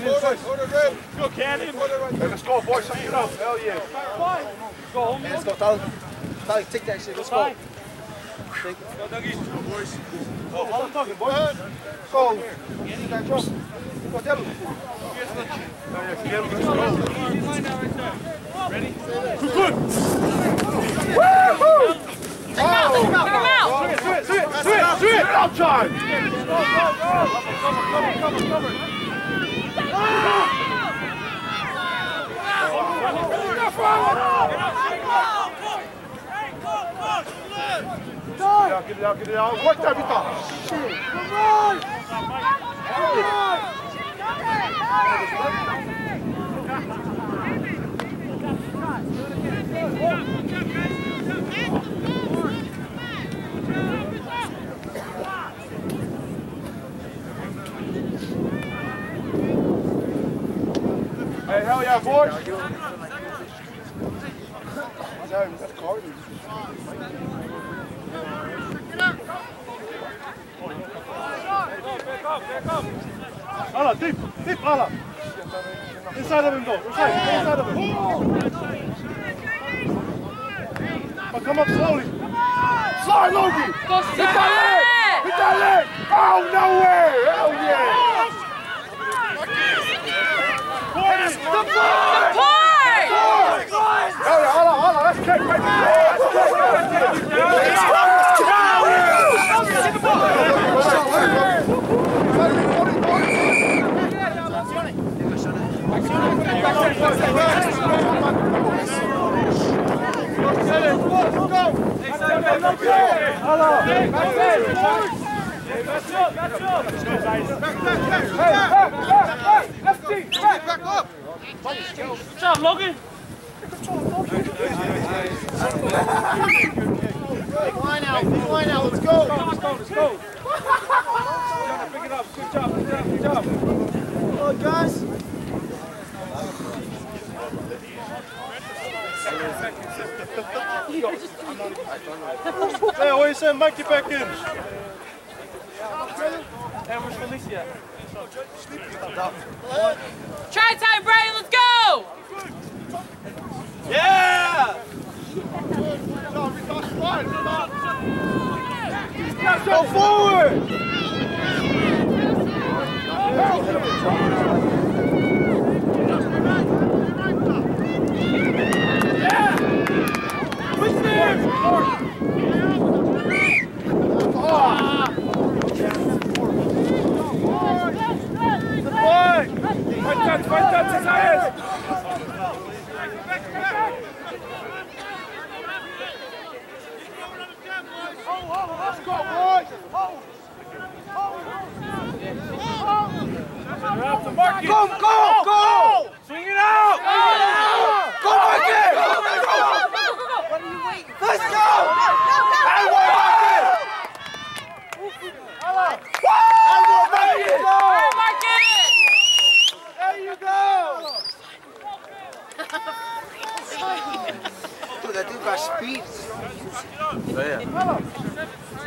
Go, Cannon. Let's go, boys. Suck it up. Hell yeah. Go home. Let's go, Tyler. Tyler, take that shit. Let's go. Go, Dougie. Oh, hold on, talking, boys. Go. That drop. Go, Dylan. Yeah, yeah, Let's go. Easy line now right there. Ready? Take him out! Take him out! Switch, switch, switch, switch. Outside. Get it out, get it out. Work that, Vita. Shit. Come on. Hey, hell yeah, boys. Damn, that's Cardi. Back up, back up. Ala, deep, deep, Ala. Inside of him, though. Inside, inside of him. But come up slowly. Slide, Logie. Hit that leg. Hit that leg. Oh, no way. Hell yeah. The Support! Hell yeah, Ala, Ala. Let's kick right there. Let's kick. Good job, Logan. Line out, line out. Let's go. Let's go, let's go. Pick it up. Good job, good job, good job. Come on, guys. Hey, what you saying? Mikey back in. Hey, where's Felicia? Try time, Brian, let's go! Yeah! Go forward! Fight that, fight that, Cesares! Let's go, boys! Go, go, go! It out! Go? Let's go! I! I! There you go! Dude, that dude got speed.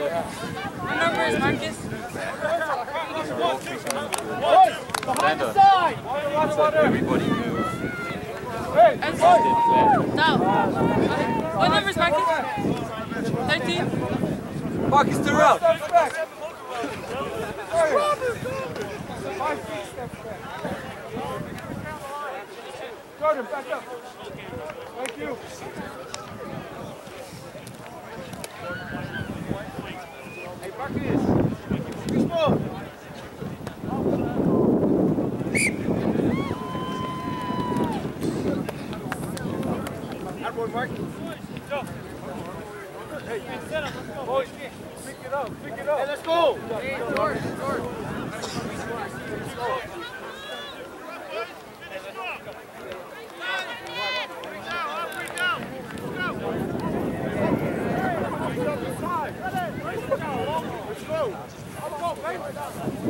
What number is Marcus? Behind the side! Everybody move. Hey. No. What number is Marcus? 13? Marcus, to route! Jordan, back up. Thank you. Marcus. go.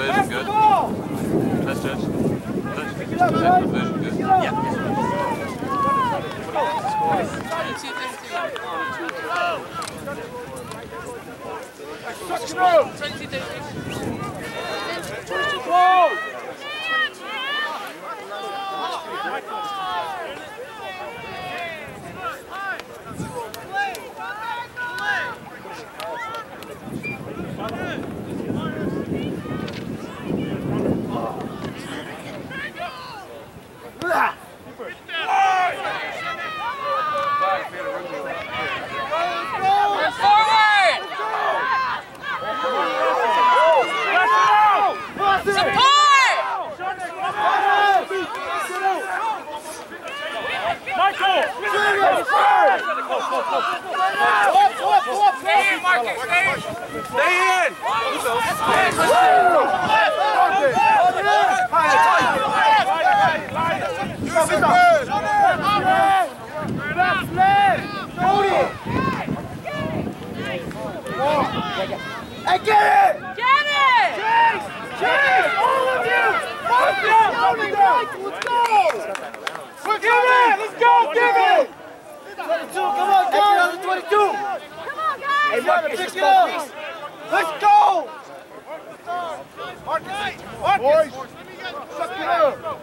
vision good? Let's just. Left the vision good? Yeah. 22 30. 22 30. Let's go. Give it. 22, come on, guys. 22. Come on, guys. Hey, Marcus, pick it up. Let's go. Marcus, Boys, suck it up.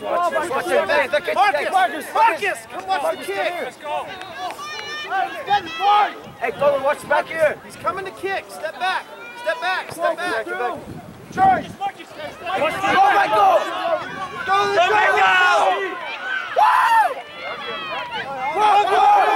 Watch it, man. Marcus, Marcus, Marcus, come watch the kick. Let's go. Hey, Colin, watch back here. He's coming to kick. Step back. Step back. Step back. Chase. Go, Michael. Go, Go, Michael. 分か。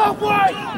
Go, boy!